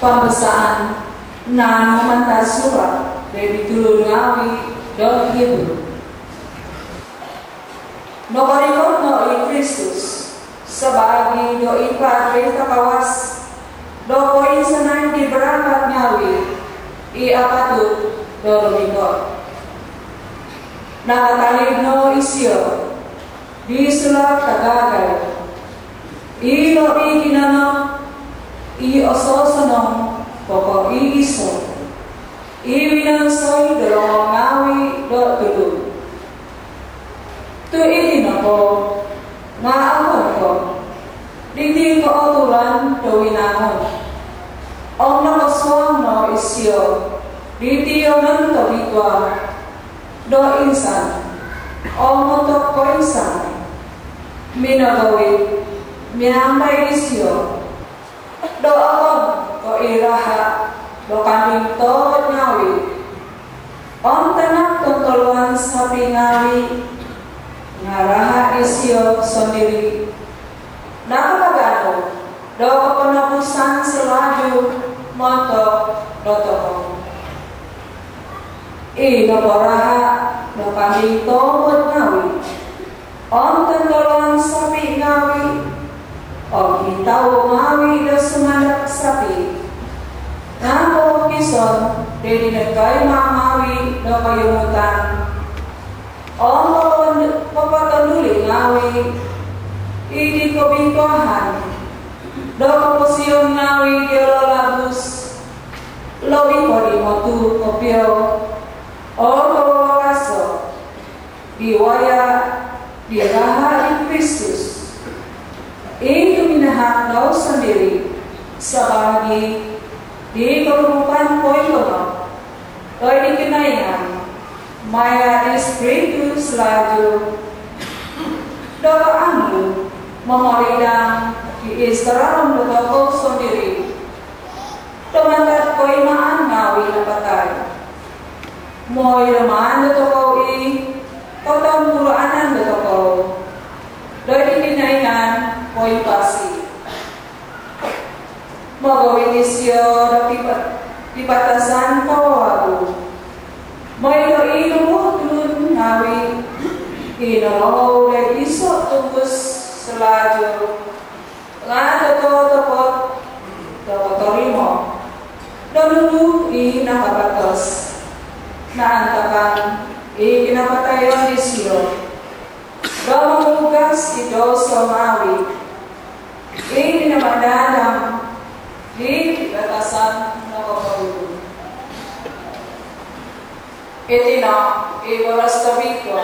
pembesaan na memantas surat dari dulu ngawi dot gitu no barikot no i Kristus sebagai doi padre kawas do poin senang di berangkat ngawi i apatut do rumikot nakatali no isio di sulat kagagal i no i kinano i ososono iso. I winansoi do ngawi do tutu tu ini nopo nga awon ko dindi ko otulan do winangon om no kosong no isio diti yonan to bitwa do insan. Om motok ko insan minagawi miambay isyo do akon ko iraha do kambing nyawi on tenak sapi ngawi. Ngaraha isyo sendiri. Nakapagano do penebusan selaju moto do toko i do poraha do kambing to nyawi on sapi ngawi. O kita umawi do sumandak sapi Nako kison Dedi nekai mamawi do kayumutan O papatanduli ngawi. Idi ko bingkohan Do kapusiyon ngawi di labus Lo iko di motu kopio. O kawawaso Di waya Di Kristus itu minahak kau sendiri. Sebagai di kerumukan koilono kau dikenaikan maya espiritu selaju doa anglu memoridang di istirahat kau sendiri kau imaan ngawi mau ilman itu kau i kau tahu Magawi nisyo di batasan kawawago. May ilo tulun ngawi. Ino de iso tunggus selajo. Nga toko topot toko torimo. Donulu i nakabatos. Naantakan i kinapatayon nisyo. Bamugas ito Somawi. Ini namadadang di batasan ng kapawid. Ito na, iwaras tabi ko,